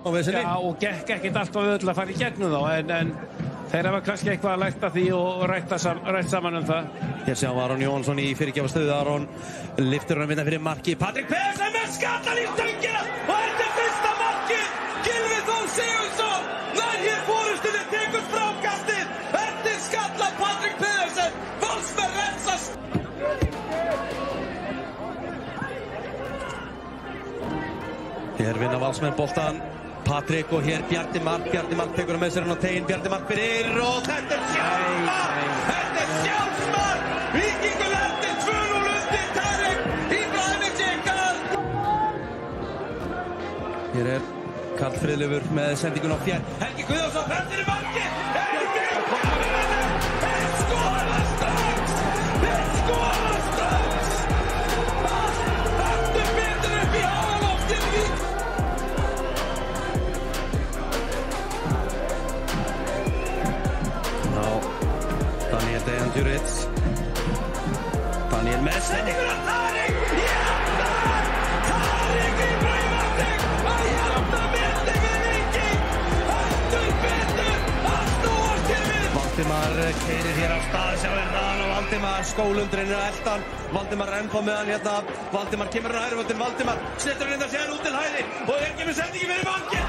á veðsynni. Já, og gekk ekkert alltaf öll að fara í gegnum þá, en, en þeir hafa kannski eitthvað að læta því og rætta sam, saman um það. Hér sjáum Aron Jónsson í fyrirgjáfastöðu. Aron liftur hann vinna fyrir marki. Patrik Pedersen með skallan í stöngina og þetta er fyrsta marki. Gilvi Þór Sigurðsson nær hér fórustinni tekur frákastið. Þetta er skallan Patrik Pedersen. Wolfsberg rensast. Hér vinna valsmenn boltan. Patrik og hér Bjarti Mark. Bjarti Mark tekur sér hann á tegin. Bjarti Mark fyrir og þetta er sjálfsmark. Þetta er sjálfsmark. Víkingur lendir 2-0 undir Tarek Íbrahimic Ekar. Hér er Karl Friðlefur með sendingun á fjær. Helgi Guðjónsson, þetta er markið. Dejan Djuric. Daniel með sendingun á Tarek. Jafnar! Tarek Íbrahimic að jafna metið við Viking. Heldur betur að snúa til við. Valdimar keirir hér á stað, sjá hérna hann og Valdimar skólundurinn er eldan. Valdimar er ennpá með hann hérna. Valdimar kemur hann hægri til Valdimar, setur hann að sér út til hægri og er kemur sendingi fyrir markið.